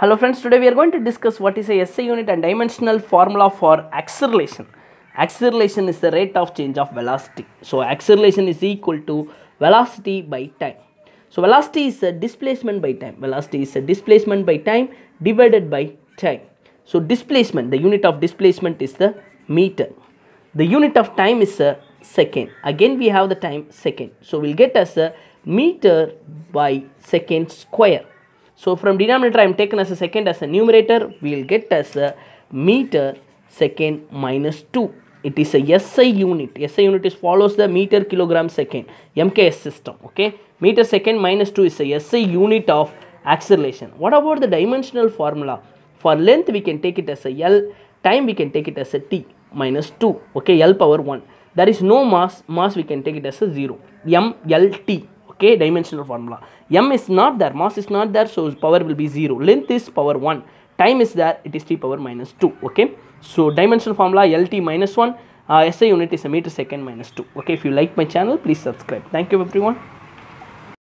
Hello friends, today we are going to discuss what is a SI unit and dimensional formula for acceleration. Acceleration is the rate of change of velocity. So acceleration is equal to velocity by time. So velocity is a displacement by time. Velocity is a displacement by time divided by time. So displacement, the unit of displacement is the meter. The unit of time is a second. Again we have the time second. So we'll get as a meter by second square. So from denominator I am taken as a second as a numerator. We will get as a meter second minus 2. It is a SI unit. SI unit is follows the meter kilogram second MKS system. Okay. Meter second minus 2 is a SI unit of acceleration. What about the dimensional formula? For length we can take it as a L. Time we can take it as a T minus 2. Okay. L power 1. There is no mass. Mass we can take it as a 0. M L T okay dimensional formula. M is not there mass is not there so power will be 0 length is power 1 time is there it is t power minus 2 okay? So dimensional formula lt minus 1 uh, SI unit is a meter second minus 2 okay? If you like my channel please subscribe. Thank you everyone